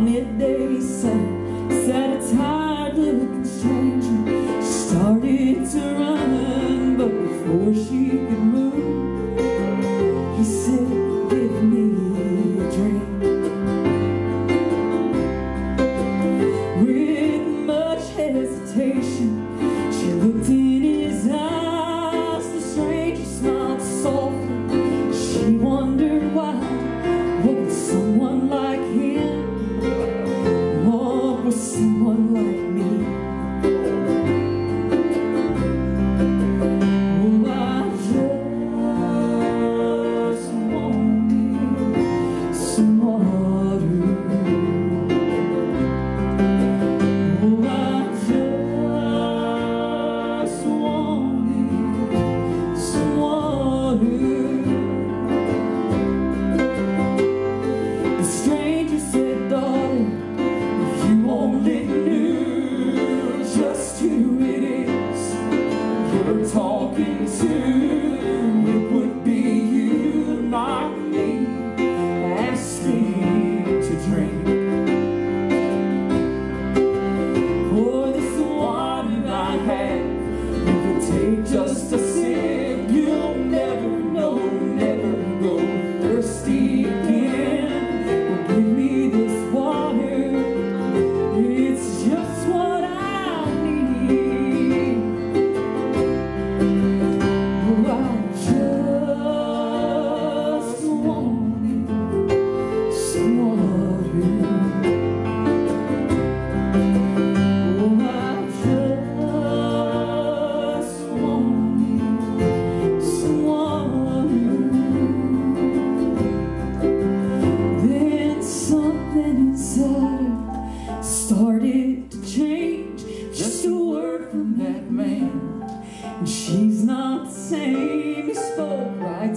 midday sun Set a tide looking stranger Started to run But before she could someone like me. Someone nothing to started to change. Just a word from that man. And she's not the same. He spoke like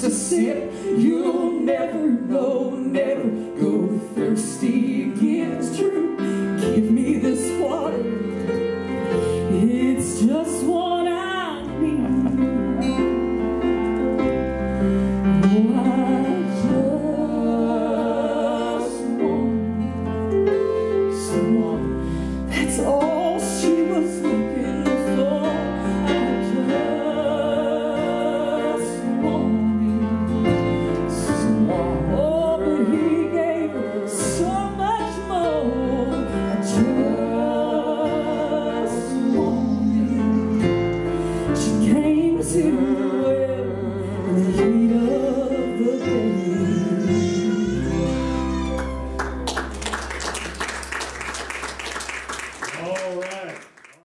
just a sip. You'll never know, never go thirsty again. It's true. Give me this water. It's just what I need. Oh, I just want someone that's all.